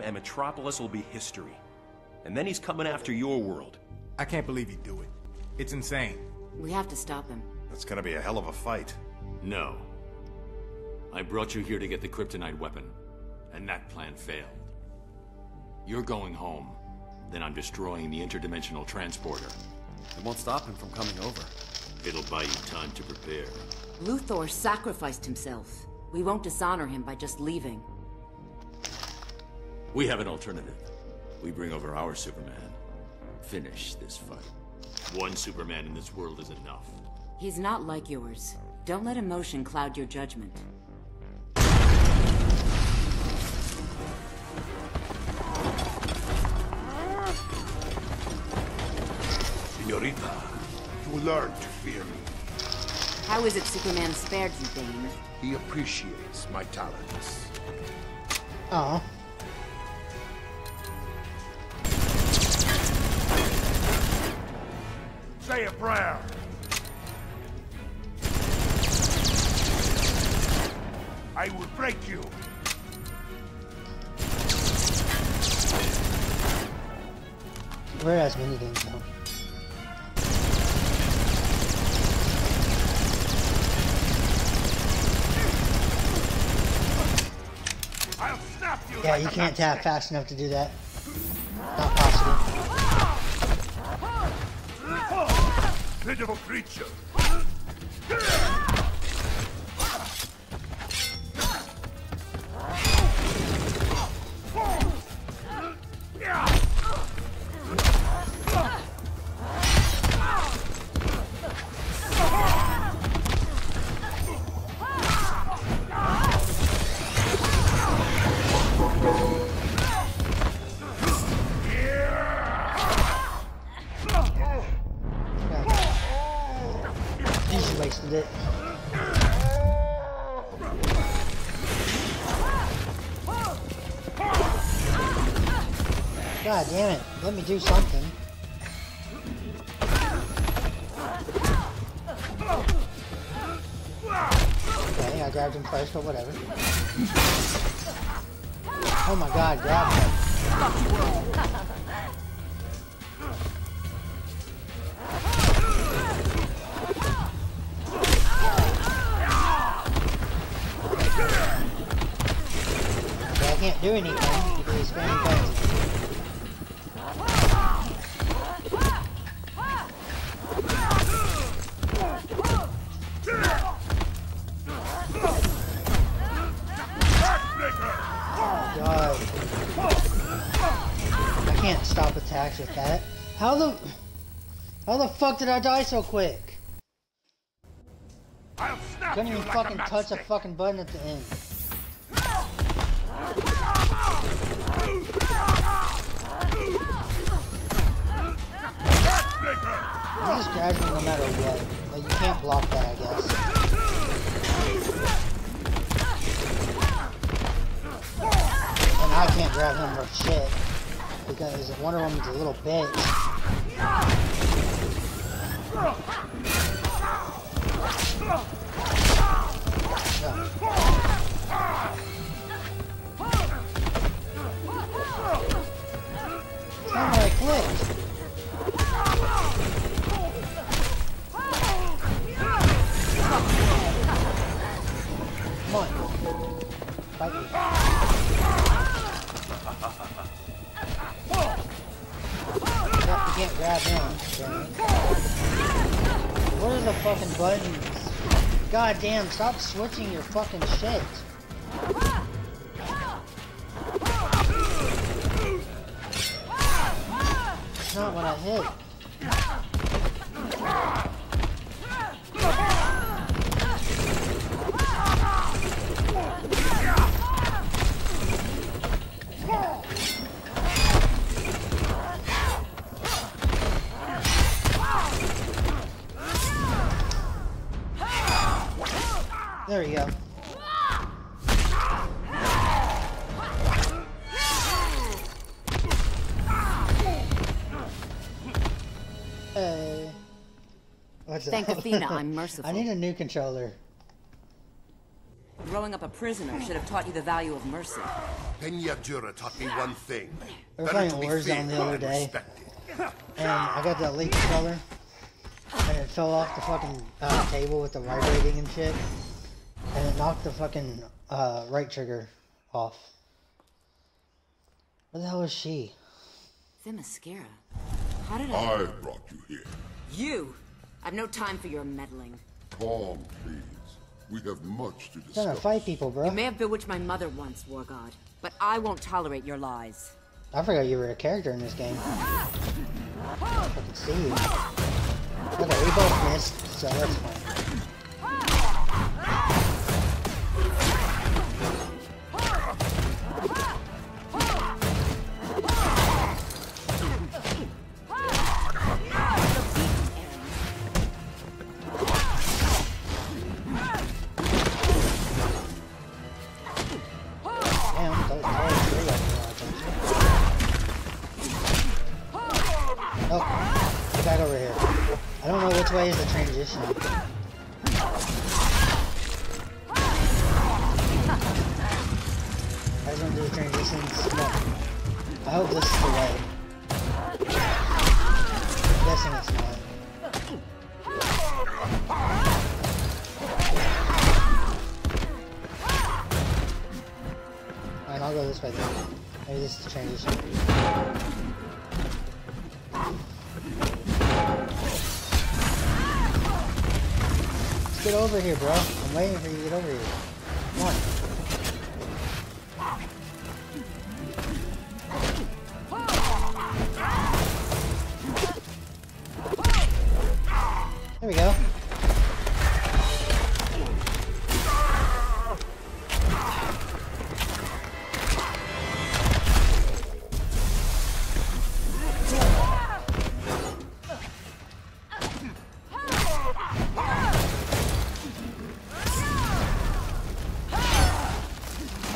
and Metropolis will be history. And then he's coming after your world. I can't believe he'd do it. It's insane. We have to stop him. That's gonna be a hell of a fight. No. I brought you here to get the kryptonite weapon, and that plan failed. You're going home. Then I'm destroying the interdimensional transporter. It won't stop him from coming over. It'll buy you time to prepare. Luthor sacrificed himself. We won't dishonor him by just leaving. We have an alternative. We bring over our Superman. Finish this fight. One Superman in this world is enough. He's not like yours. Don't let emotion cloud your judgment. Senorita, you learn to fear me. How is it Superman spared you, Bane? He appreciates my talents. Oh. Say a prayer. I will break you. Where has minigames though? Yeah, you can't tap fast enough to do that. Pitiful creature. God damn it. Let me do something. Okay, I grabbed him first, but whatever. Oh my god, grab him. Okay, I can't do anything he's spinning crazy. Fuck did I die so quick? I'll snap Couldn't you even like fucking a touch a fucking button at the end. He just grabs me no matter what. But you can't block that, I guess. And I can't grab him for shit. Because Wonder Woman's a little bitch. Come on. Fight me. Yep, you can't grab him. What are the fucking buttons? God damn, stop switching your fucking shit. It's not what I hit. What's Thank? Athena, I'm merciful. I need a new controller. Growing up a prisoner should have taught you the value of mercy. Peña Duro taught me one thing. We were Better playing to be Warzone feared the other than day. and I got the elite controller, and it fell off the fucking uh, table with the vibrating and shit, and it knocked the fucking uh, right trigger off. What the hell is she? The Themyscira. How did I... I brought you here. You! I've no time for your meddling. Calm, please. We have much to Trying to discuss. fight people, bro. You may have bewitched my mother once, War God, but I won't tolerate your lies. I forgot you were a character in this game. I can see you. Okay, we both missed, so that's fine. Hope this is the way. I'm guessing it's not. Alright, I'll go this way then. Maybe this is the transition. Let's get over here, bro. I'm waiting for you to get over here. Come on.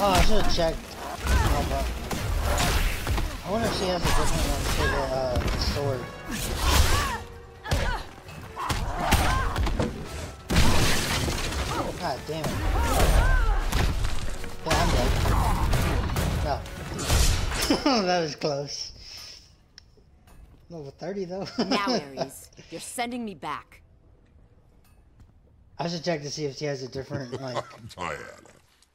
Oh, I should have checked. Oh, but I wonder if she has a different one for the, uh, the sword. God damn it. Yeah, I'm dead. No. that was close. Level 30 though. Now, Ares, you're sending me back. I should check to see if she has a different, like, Diana,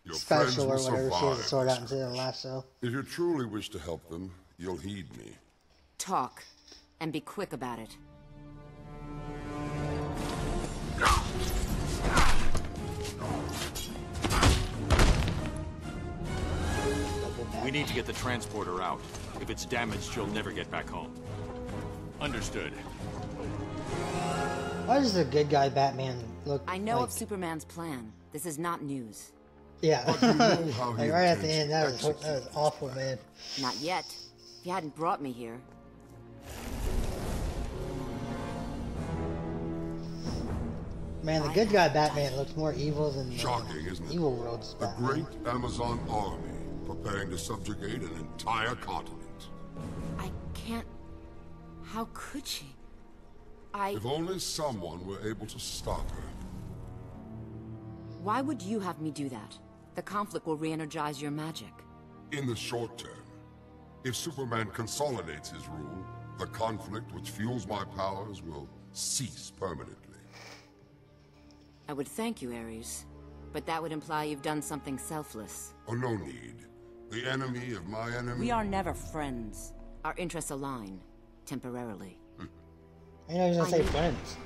your special or whatever. She has a survive sword out this instead of a lasso. If you truly wish to help them, you'll heed me. Talk, and be quick about it. We need to get the transporter out. If it's damaged, she'll never get back home. Understood. Why does the good guy Batman look I know like... of Superman's plan. This is not news. Yeah. But you know how like right at the end, that was, that was awful, man. Not yet. If you hadn't brought me here. Man, the good guy Batman looks more evil than the Shocking, isn't it? evil world's A great Amazon army preparing to subjugate an entire continent. I can't. How could she? I. If only someone were able to stop her. Why would you have me do that? The conflict will re energize your magic. In the short term, if Superman consolidates his rule, the conflict which fuels my powers will cease permanently. I would thank you, Ares. But that would imply you've done something selfless. Oh, no need. The enemy of my enemy. We are never friends. Our interests align. Temporarily. I know he's gonna I say friends.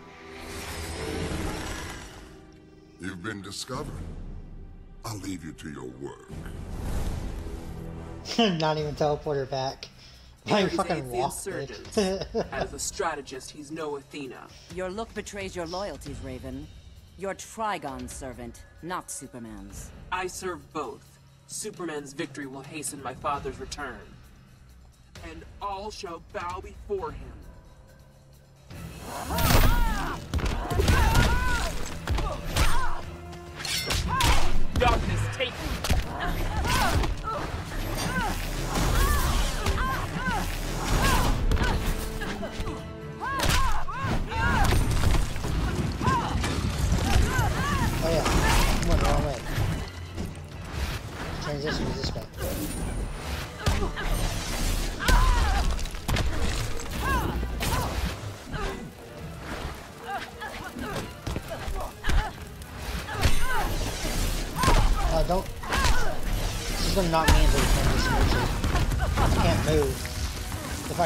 You've been discovered. I'll leave you to your work. Not even teleport her back. I fucking aids the walked As a strategist, he's no Athena. Your look betrays your loyalties, Raven. You're Trigon's servant, not Superman's. I serve both. Superman's victory will hasten my father's return. And all shall bow before him. Ah! Darkness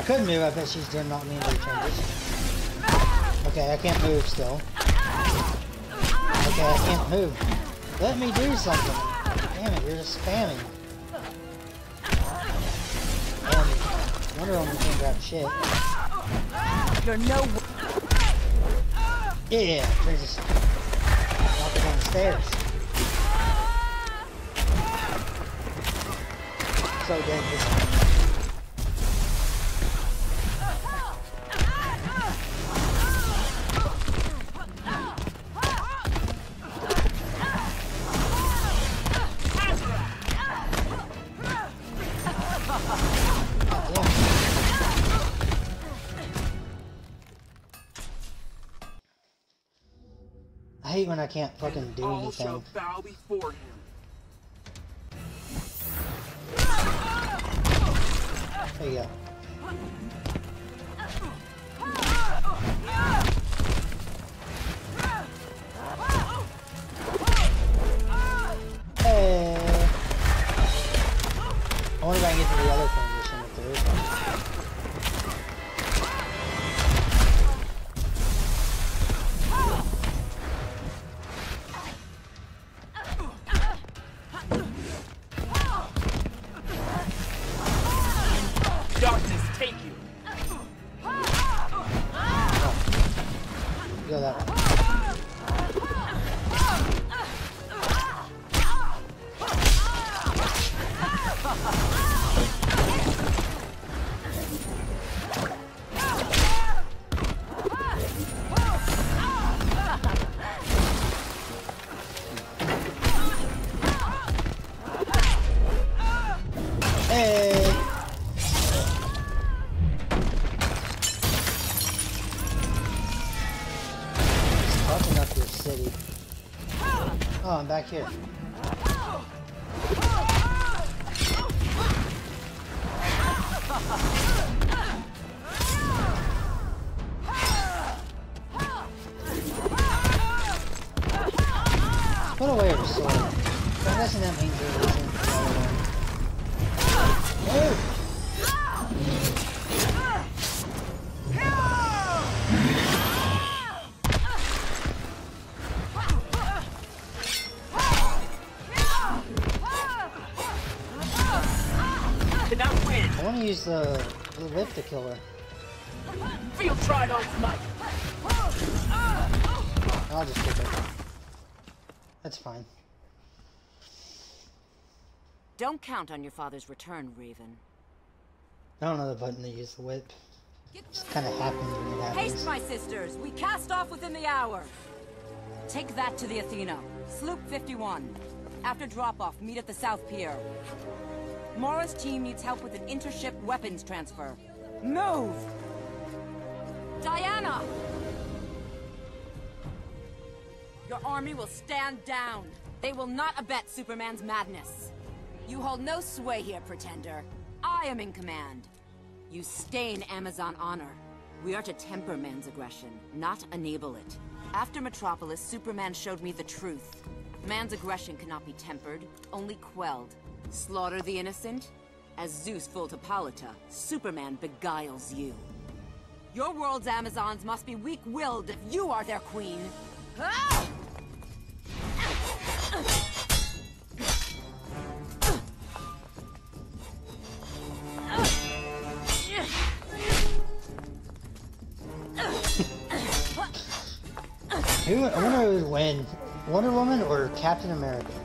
I could move, I bet she's doing not me into the transition. Okay, I can't move still. Okay, I can't move. Let me do something. Damn it, you're just spamming. And Wonder Woman can't grab shit. You're no. Yeah, transition. Knock down the stairs. So dead this time. I hate when I can't fucking do anything. bow before him. There you go. Hey. I wonder if I can get to the other transition Fucking up your city. Oh, I'm back here. Put away your sword. Guessing that means use uh, the, the whip to kill her. Feel Trigon's might. I'll just kick her. That's fine. Don't count on your father's return, Raven. I don't know the button to use the whip. Just kind of happens when it happens. Haste, my sisters! We cast off within the hour! Take that to the Athena. Sloop 51. After drop-off, meet at the South Pier. Mara's team needs help with an intership weapons transfer. Move! Diana! Your army will stand down. They will not abet Superman's madness. You hold no sway here, Pretender. I am in command. You stain Amazon honor. We are to temper man's aggression, not enable it. After Metropolis, Superman showed me the truth. Man's aggression cannot be tempered, only quelled. Slaughter the innocent? As Zeus fooled Hippolyta, Superman beguiles you. Your world's Amazons must be weak-willed if you are their queen. Ah! I wonder who would win, Wonder Woman or Captain America?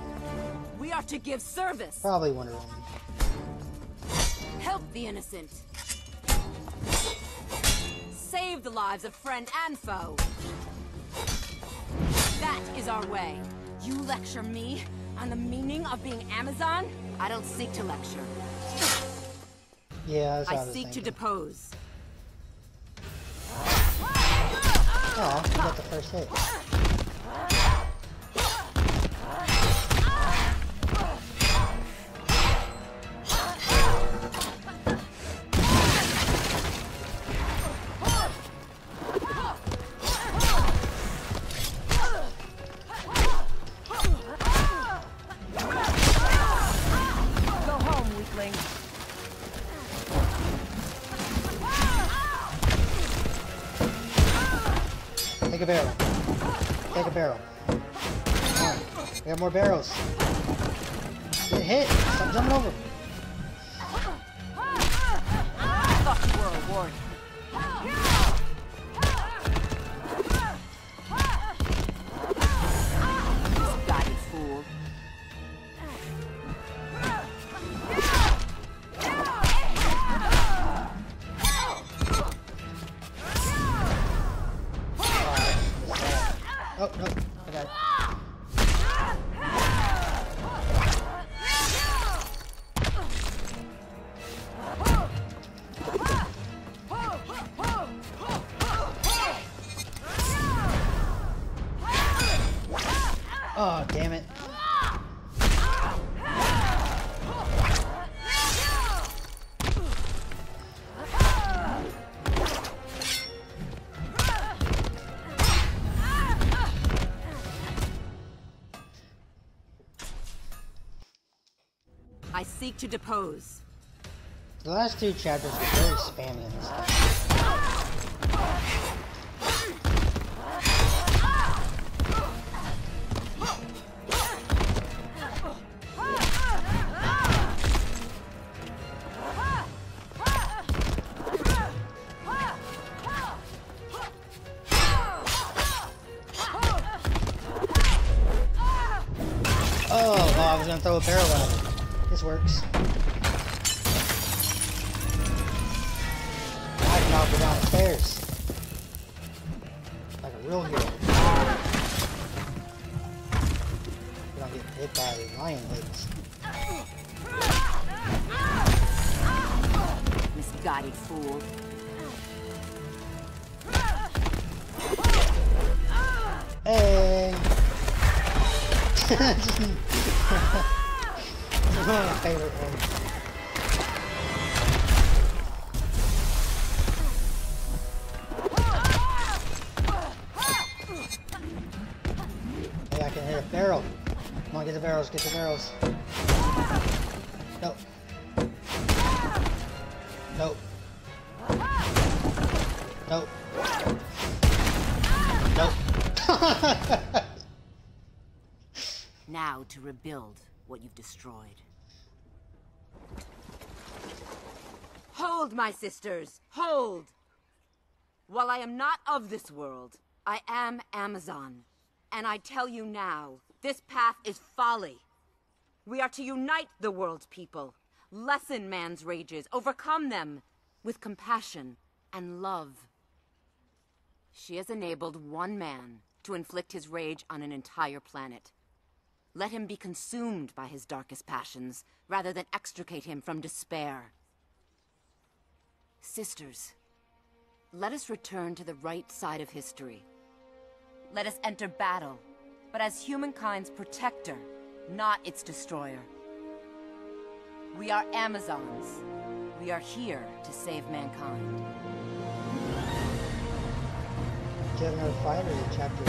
To give service. Probably Wonder Woman. Help the innocent. Save the lives of friend and foe. That is our way. You lecture me on the meaning of being Amazon? I don't seek to lecture. Yeah, I, I seek to depose. Oh, you got the first hit. A barrel. Take a barrel. Come on. We have more barrels. Get hit. Stop jumping over. Oh, no. I got it. Seek to depose. The last two chapters were very spammy in this stuff. Oh, I was gonna throw a barrel at it. This works. Hey, I can hit a barrel. Come on, get the barrels, get the barrels. Nope. Nope. Nope. Nope. Now to rebuild what you've destroyed. Hold, my sisters! Hold! While I am not of this world, I am Amazon. And I tell you now, this path is folly. We are to unite the world's people, lessen man's rages, overcome them with compassion and love. She has enabled one man to inflict his rage on an entire planet. Let him be consumed by his darkest passions, rather than extricate him from despair. Sisters, let us return to the right side of history. Let us enter battle, but as humankind's protector, not its destroyer. We are Amazons. We are here to save mankind. Another or chapter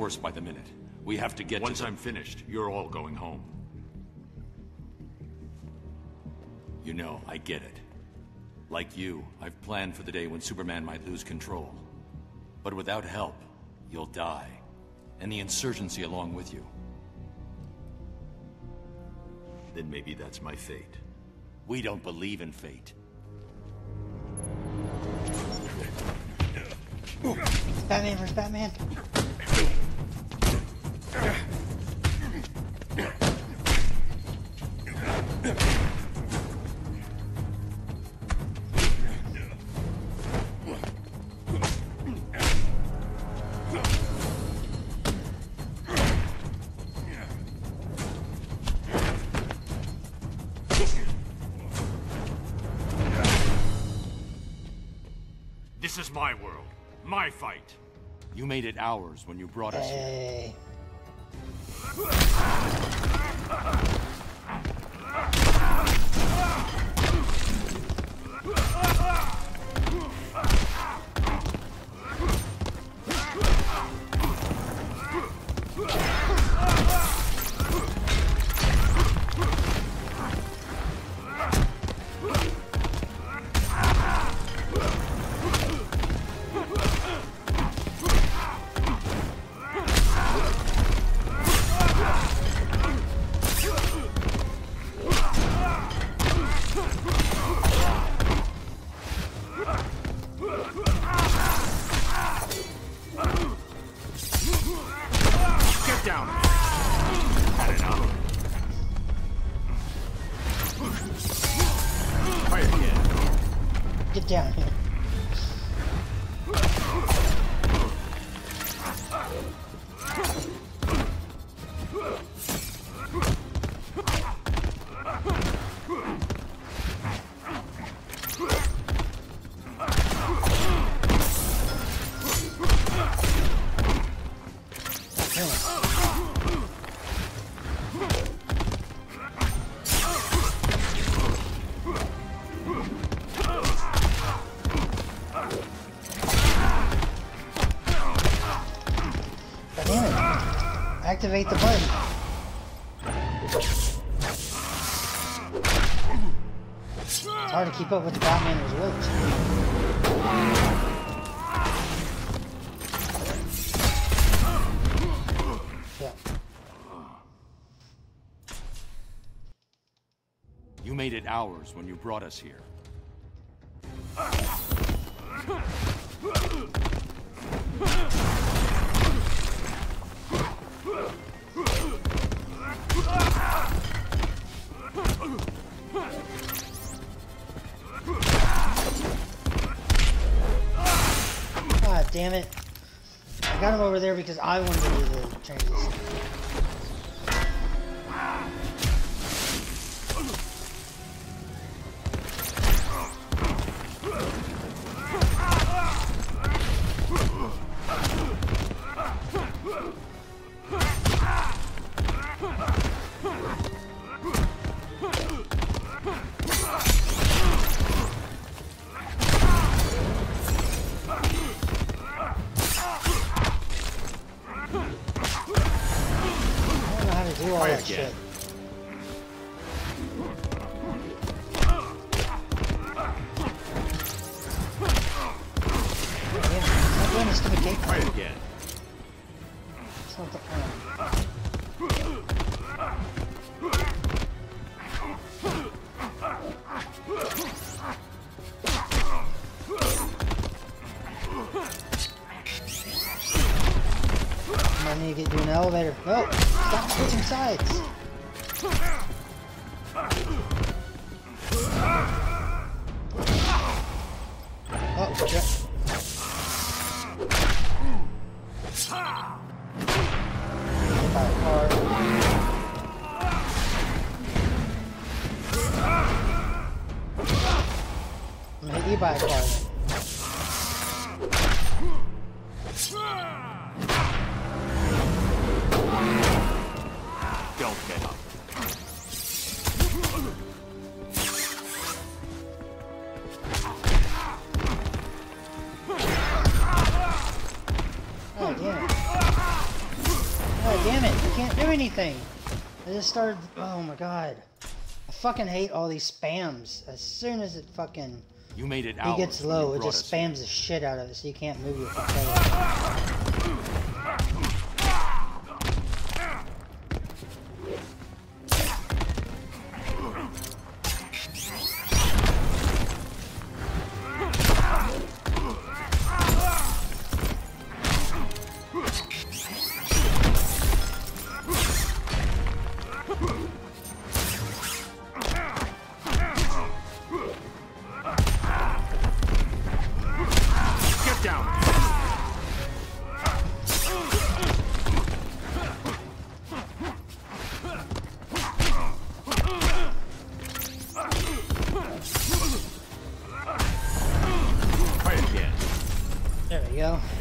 worse by the minute. We have to get Once I'm finished, you're all going home. You know, I get it. Like you, I've planned for the day when Superman might lose control. But without help, you'll die. And the insurgency along with you. Then maybe that's my fate. We don't believe in fate. Batman vs. Batman. This is my world. My fight. You made it ours when you brought us hey. here. Ugh! Activate the button. It's hard to keep up with the Batman results. Yeah. You made it ours when you brought us here. I got him over there because I wanted to do the changes. I need to get you an elevator. No! Stop switching sides! Oh, damn it. Oh, damn it. I can't do anything. I just started. Oh, my God. I fucking hate all these spams. As soon as it fucking. You made it It ours gets low, it just spams the shit out of it so you can't move your fucking. go.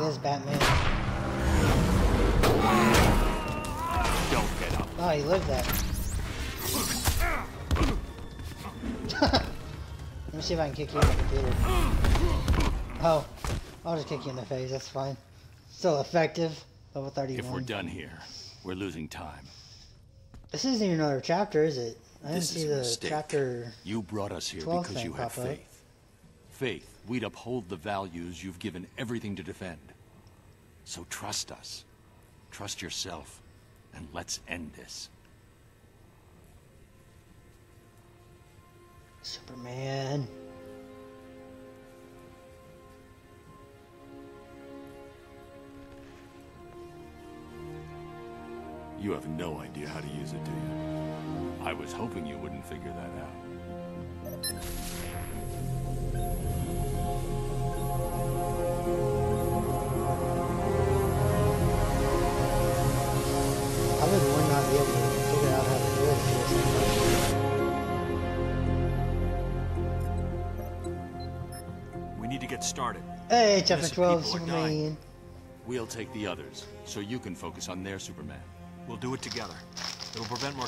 Batman. Don't get up. Oh, he lived that. Let me see if I can kick you in the computer. Oh, I'll just kick you in the face. That's fine. Still effective. Level 31. If we're done here, we're losing time. This isn't even another chapter, is it? I didn't This see is the mistake. chapter. You brought us here because you had faith. up. Faith. Faith, we'd uphold the values you've given everything to defend. So trust us. Trust yourself. And let's end this. Superman. You have no idea how to use it, do you? I was hoping you wouldn't figure that out. Hey, chapter Innocent 12, Superman. We'll take the others, so you can focus on their Superman. We'll do it together. It'll prevent more.